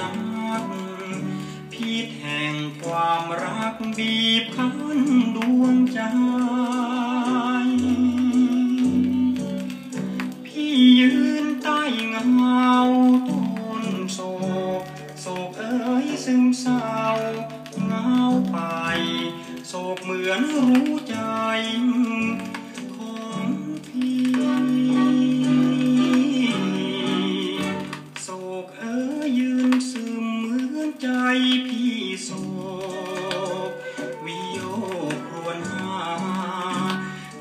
นักพิษแห่งความรักบีบคั้นดวงใจ พี่ยืนใต้เงาต้นโศกโศกเอ้ยซึมเศร้าเงาไปโศกเหมือนรู้ใจ พี่โศกวิโยครวนหา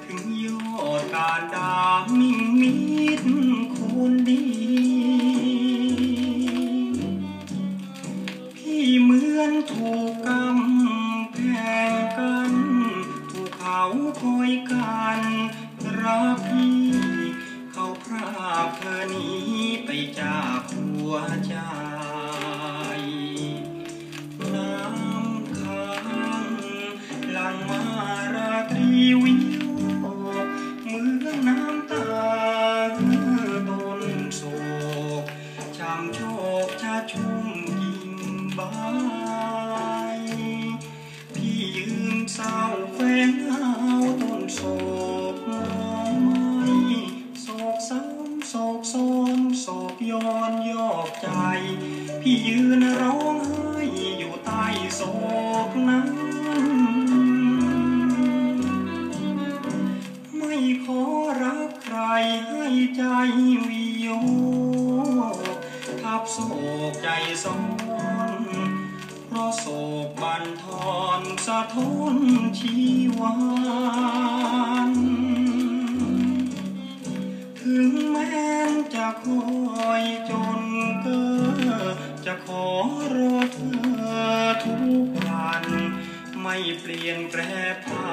ถึงยอดการดามิ่งมิดคนดี พี่เหมือนถูกกำแพงกัน ถูกเขาคอยกันรักพี่ เขาพรากเธอหนี้ไปจากหัวใจ ช้ำโชคชาชุ่มกิ่งใบพี่ยืนเศร้าแฝงเอาต้นโศกมองไม่โศกซ้ำโศกซ้อนโศกย้อนยอกใจ พี่ยืนร้องไห้อยู่ใต้โศกนั้นับโศกใจซ้อนเพราะโศกบันทอนสะท้อนชีวานถึงแม้นจะคอยจนเกิดจะขอรอเธอทุกวันไม่เปลี่ยนแปรผัน